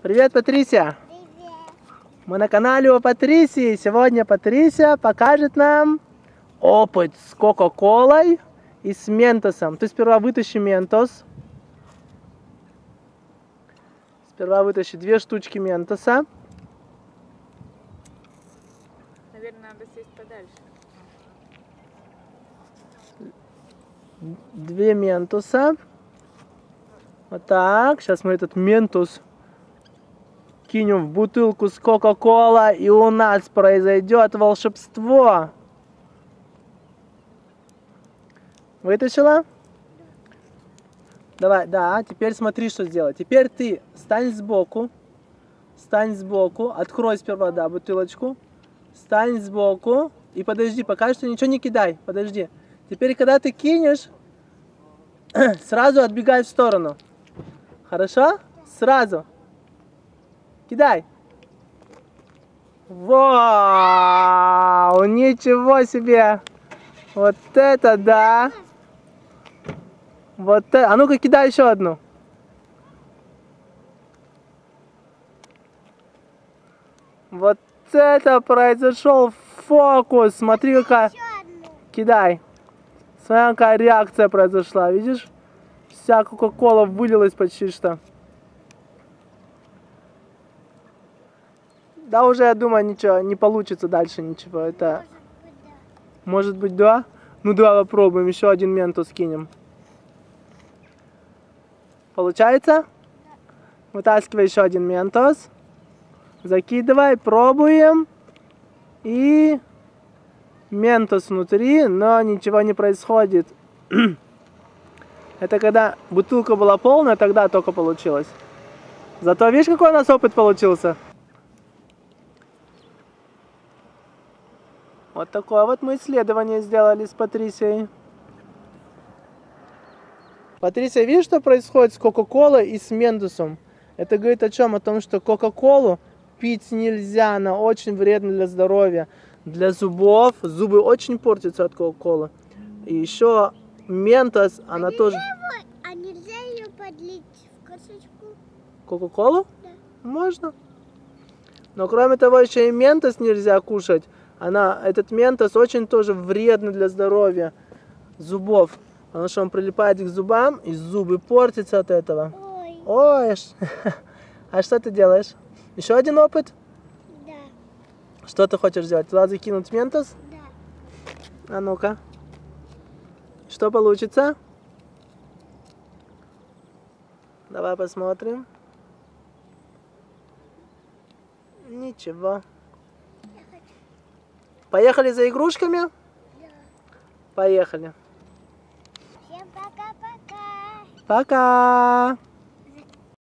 Привет, Патрисия! Привет. Мы на канале у Патрисии. Сегодня Патрисия покажет нам опыт с Кока-Колой и с Ментосом. Ты сперва вытащи Ментос. Сперва вытащи две штучки Ментоса. Наверное, надо сесть подальше. Две Ментоса. Вот так. Сейчас мы этот Ментос кинем в бутылку с Кока-Кола, и у нас произойдет волшебство. Вытащила? Давай, да, теперь смотри, что сделать. Теперь ты стань сбоку, стань сбоку, открой сперва, да, бутылочку, стань сбоку и подожди, пока что ничего не кидай, подожди. Теперь, когда ты кинешь, сразу отбегай в сторону. Хорошо? Сразу. Кидай. Вау! Ничего себе! Вот это да! Вот это. А ну-ка кидай еще одну. Вот это произошел фокус. Смотри, какая. Кидай. Смотри, какая реакция произошла. Видишь? Вся Кока-Кола вылилась почти что. Да уже, я думаю, ничего, не получится дальше ничего. Это Может быть, да. да? Ну давай попробуем, еще один ментус кинем. Получается? Вытаскивай еще один ментос. Закидывай, пробуем. И ментос внутри, но ничего не происходит. Это когда бутылка была полная, тогда только получилось. Зато видишь, какой у нас опыт получился? Вот такое вот мы исследование сделали с Патрисией. Патрисия, видишь, что происходит с Кока-Колой и с Мендусом? Это говорит о чем? О том, что Кока-Колу пить нельзя, она очень вредна для здоровья, для зубов. Зубы очень портятся от Кока-Колы. И еще Ментос, она тоже... Ой, А нельзя ее подлить в кошечку? Кока-Колу? Да. Можно. Но кроме того, еще и ментос нельзя кушать. Она, этот ментос очень тоже вредный для здоровья зубов. Потому что он прилипает к зубам, и зубы портятся от этого. Ой, Ой, а что ты делаешь? Еще один опыт? да, Что ты хочешь сделать? Туда закинуть ментос? да. А ну-ка. Что получится? Давай посмотрим. Ничего. Поехали за игрушками? Да. Поехали. Всем пока-пока. Пока!